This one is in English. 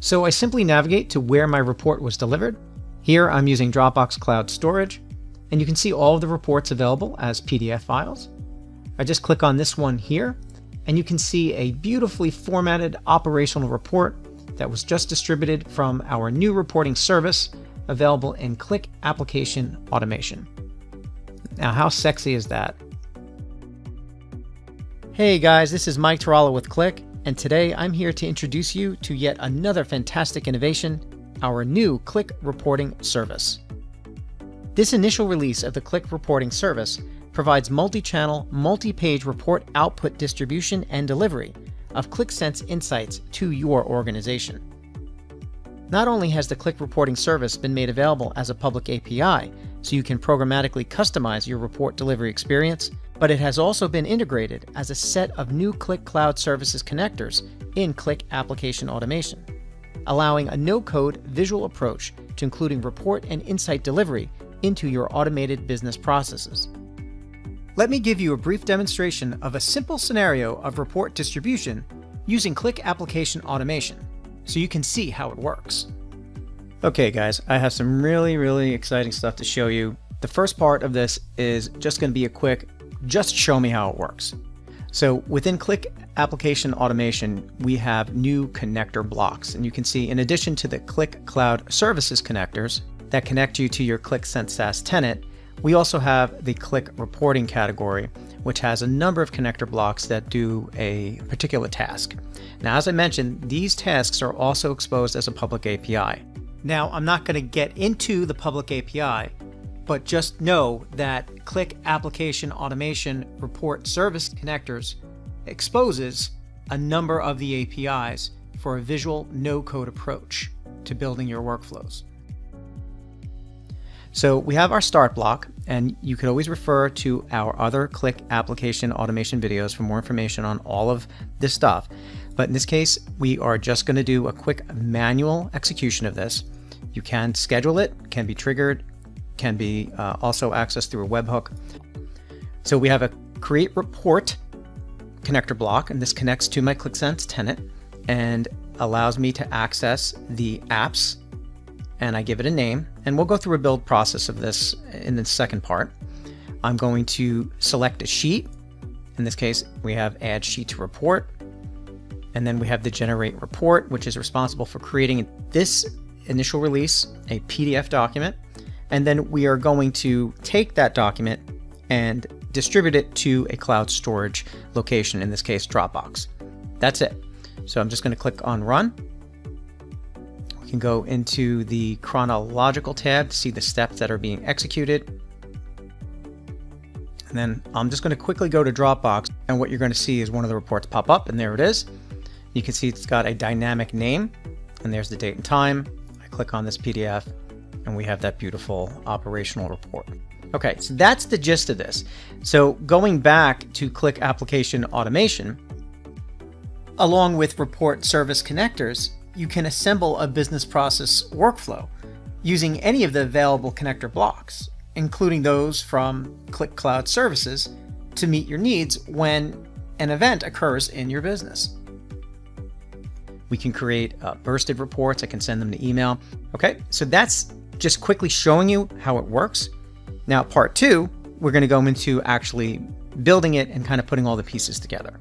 So I simply navigate to where my report was delivered. Here I'm using Dropbox Cloud Storage, and you can see all of the reports available as PDF files. I just click on this one here, and you can see a beautifully formatted operational report that was just distributed from our new reporting service available in Qlik Application Automation. Now, how sexy is that? Hey guys, this is Mike Tarallo with Qlik, and today I'm here to introduce you to yet another fantastic innovation, our new Qlik Reporting Service. This initial release of the Qlik Reporting Service provides multi-channel, multi-page report output distribution and delivery of QlikSense insights to your organization. Not only has the Qlik Reporting Service been made available as a public API, so you can programmatically customize your report delivery experience, but it has also been integrated as a set of new Qlik Cloud Services connectors in Qlik Application Automation, allowing a no-code visual approach to including report and insight delivery into your automated business processes. Let me give you a brief demonstration of a simple scenario of report distribution using Qlik Application Automation, so you can see how it works. Okay guys, I have some really, really exciting stuff to show you. The first part of this is just going to be a quick just show me how it works. So within Qlik Application Automation, we have new connector blocks. And you can see in addition to the Qlik Cloud Services connectors that connect you to your QlikSense SaaS tenant, we also have the Qlik Reporting category, which has a number of connector blocks that do a particular task. Now, as I mentioned, these tasks are also exposed as a public API. Now, I'm not going to get into the public API, but just know that Qlik Application Automation Report Service Connectors exposes a number of the APIs for a visual no-code approach to building your workflows. So we have our start block, and you could always refer to our other Qlik application automation videos for more information on all of this stuff. But in this case, we are just going to do a quick manual execution of this. You can schedule it, can be triggered, can be uh, also accessed through a webhook. So we have a create report connector block, and this connects to my QlikSense tenant and allows me to access the apps and I give it a name. And we'll go through a build process of this in the second part. I'm going to select a sheet. In this case, we have add sheet to report. And then we have the generate report, which is responsible for creating this initial release, a PDF document. And then we are going to take that document and distribute it to a cloud storage location, in this case, Dropbox. That's it. So I'm just going to click on run. We can go into the chronological tab to see the steps that are being executed. And then I'm just going to quickly go to Dropbox and what you're going to see is one of the reports pop up and there it is. You can see it's got a dynamic name and there's the date and time. I click on this PDF and we have that beautiful operational report. Okay, so that's the gist of this. So going back to Qlik Application Automation, along with report service connectors, you can assemble a business process workflow using any of the available connector blocks, including those from Qlik Cloud Services, to meet your needs when an event occurs in your business. We can create uh, bursted reports. I can send them to email. Okay, so that's just quickly showing you how it works. Now, part two, we're going to go into actually building it and kind of putting all the pieces together.